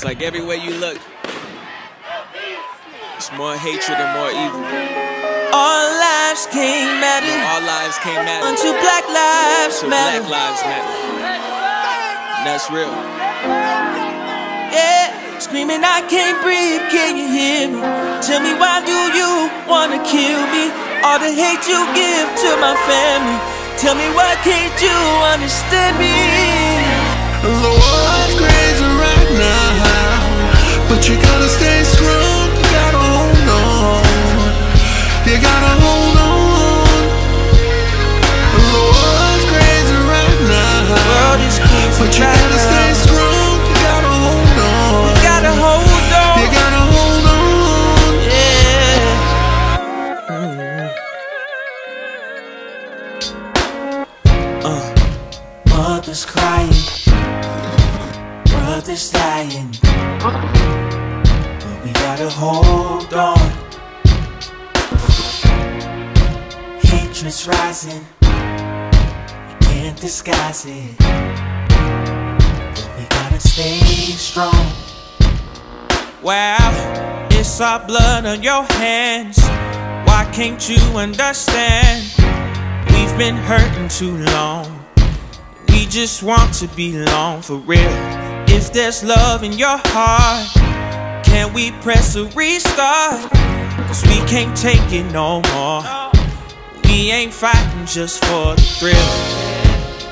It's like everywhere you look, it's more hatred and more evil. All lives can't matter All lives can't matter until Black Lives until Matter. Black lives matter. And that's real. Yeah, screaming I can't breathe, can you hear me? Tell me why do you wanna kill me? All the hate you give to my family. Tell me why can't you understand me? The but you gotta stay strong. You gotta hold on. Gotta hold on. You gotta hold on. Yeah. Uh, mother's crying, brother's dying, but we gotta hold on. Hatred's rising, we can't disguise it, but we gotta stay strong. Wow, it's our blood on your hands. Why can't you understand? We've been hurting too long. We just want to belong for real. If there's love in your heart, can we press a restart? Cause we can't take it no more. We ain't fighting just for the thrill.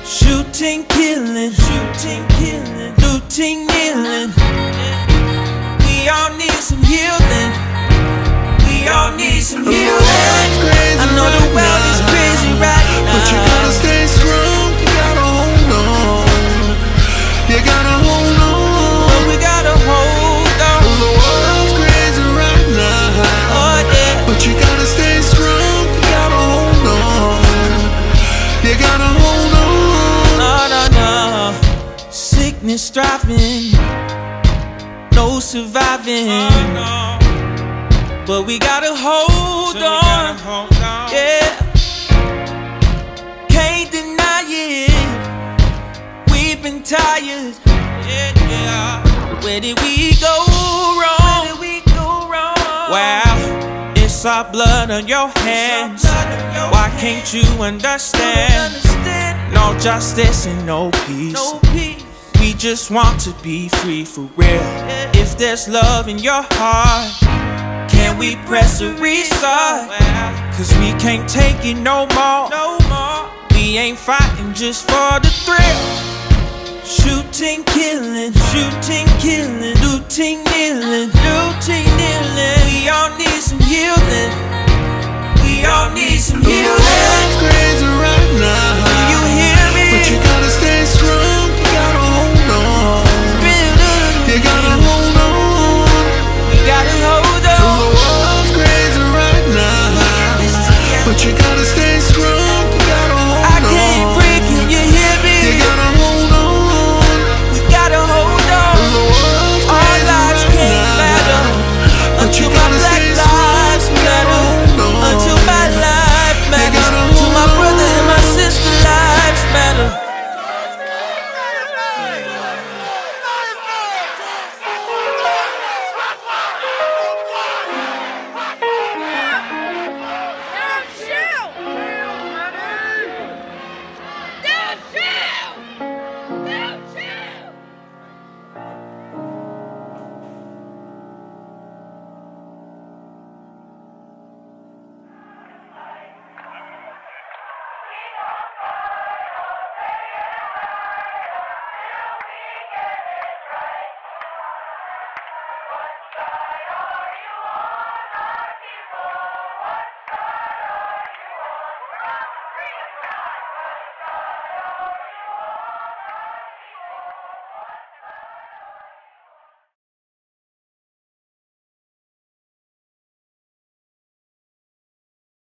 Shooting, killing, shooting, killing, Sickness driving. No surviving. no But we gotta hold on. hold on Yeah. Can't deny it. We've been tired. Yeah, yeah. Where did we go wrong? Where did we go wrong? Wow, it's our blood on your hands. Why can't you understand? No justice and no peace. We just want to be free for real. If there's love in your heart, can we press a restart? Cause we can't take it no more. No more. We ain't fighting just for the thrill. Shooting, killing, shooting, killing, looting, kneeling, looting, kneeling. We all need some healing.